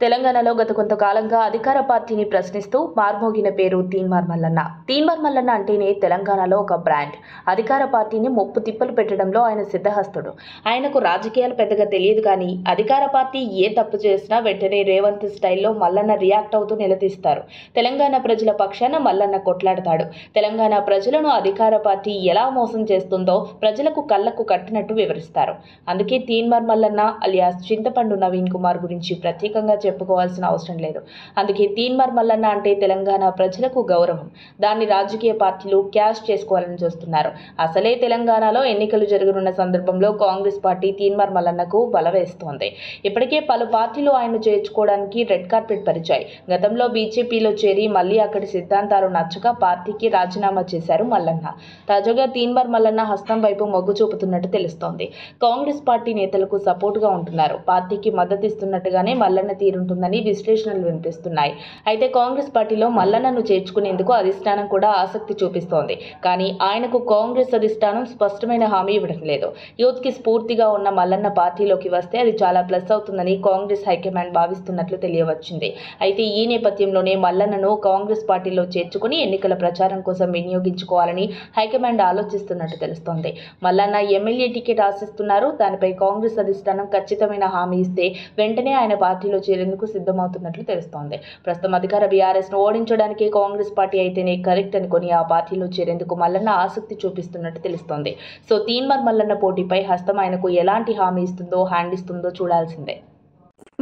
తెలంగాణలో గత కొంతకాలంగా అధికార పార్టీని ప్రశ్నిస్తూ మార్మోగిన పేరు తీన్మార్ మల్లన్న. తీన్మార్ మల్లన్న అంటేనే తెలంగాణలో ఒక బ్రాండ్. అధికార పార్టీని ముప్పు తిప్పలు పెట్టడంలో ఆయన సిద్ధహస్తుడు. ఆయనకు రాజకీయాలు పెద్దగా తెలియదు కానీ అధికార పార్టీ ఏ తప్పు చేసినా వెంటనే రేవంత్ స్టైల్లో మల్లన్న రియాక్ట్ అవుతూ నిలదీస్తారు. తెలంగాణ ప్రజల పక్షాన మల్లన్న కొట్లాడతాడు. తెలంగాణ ప్రజలను అధికార పార్టీ ఎలా మోసం చేస్తుందో ప్రజలకు కళ్ళకు కట్టినట్టు వివరిస్తారు. అందుకే తీన్మార్ మల్లన్న అలియాస్ చింతపండు నవీన్ కుమార్ గురించి ప్రత్యేకంగా చెప్పుకోవాల్సిన అవసరం లేదు. అందుకే తీన్మార్ మల్లన్న అంటే తెలంగాణ ప్రజలకు గౌరవం. దాన్ని రాజకీయ పార్టీలు క్యాష్ చేసుకోవాలని చూస్తున్నారు. అసలే తెలంగాణలో ఎన్నికలు జరగనున్న సందర్భంలో కాంగ్రెస్ పార్టీ తీన్మార్ మల్లన్నకు బలవేస్తోంది. ఇప్పటికే పలు పార్టీలు ఆయన చేర్చుకోవడానికి రెడ్ కార్పెట్ పరిచాయి. గతంలో బీజేపీలో చేరి మళ్ళీ అక్కడి సిద్ధాంతాలు నచ్చక పార్టీకి రాజీనామా చేశారు మల్లన్న. తాజాగా తీన్మార్ మల్లన్న హస్తం వైపు మొగ్గు చూపుతున్నట్టు తెలుస్తోంది. కాంగ్రెస్ పార్టీ నేతలకు సపోర్టుగా ఉంటున్నారు. పార్టీకి మద్దతు ఇస్తున్నట్టుగానే మల్లన్న ఉంటుందని విశ్లేషణలు వినిపిస్తున్నాయి. అయితే కాంగ్రెస్ పార్టీలో మల్లన్నను చేర్చుకునేందుకు అధిష్టానం కూడా ఆసక్తి చూపిస్తోంది. కానీ ఆయనకు కాంగ్రెస్ అధిష్టానం స్పష్టమైన హామీ ఇవ్వడం లేదు. యూత్కి స్ఫూర్తిగా ఉన్న మల్లన్న పార్టీలోకి వస్తే అది చాలా ప్లస్ అవుతుందని కాంగ్రెస్ హైకమాండ్ భావిస్తున్నట్లు తెలియవచ్చింది. అయితే ఈ నేపథ్యంలోనే మల్లన్నను కాంగ్రెస్ పార్టీలో చేర్చుకుని ఎన్నికల ప్రచారం కోసం వినియోగించుకోవాలని హైకమాండ్ ఆలోచిస్తున్నట్టు తెలుస్తోంది. మల్లన్న ఎమ్మెల్యే టికెట్ ఆశిస్తున్నారు. దానిపై కాంగ్రెస్ అధిష్టానం ఖచ్చితమైన హామీ ఇస్తే వెంటనే ఆయన పార్టీలో చేరేందుకు సిద్ధమవుతున్నట్లు తెలుస్తోంది. ప్రస్తుతం అధికార బీఆర్ఎస్ను ఓడించడానికి కాంగ్రెస్ పార్టీ అయితేనే కరెక్ట్ అనుకుని ఆ పార్టీలో చేరేందుకు మల్లన్న ఆసక్తి చూపిస్తున్నట్టు తెలుస్తోంది. సో తీన్మర్ మల్లన్న పోటీపై హస్తం ఆయనకు ఎలాంటి హామీ ఇస్తుందో హ్యాండ్ ఇస్తుందో చూడాల్సిందే.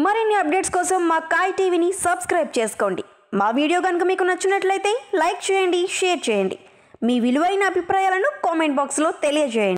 మరిన్ని అప్డేట్స్ కోసం మా కాయ్ టీవీని సబ్స్క్రైబ్ చేసుకోండి. మా వీడియో కనుక మీకు నచ్చినట్లయితే లైక్ చేయండి షేర్ చేయండి. మీ విలువైన అభిప్రాయాలను కామెంట్ బాక్స్లో తెలియజేయండి.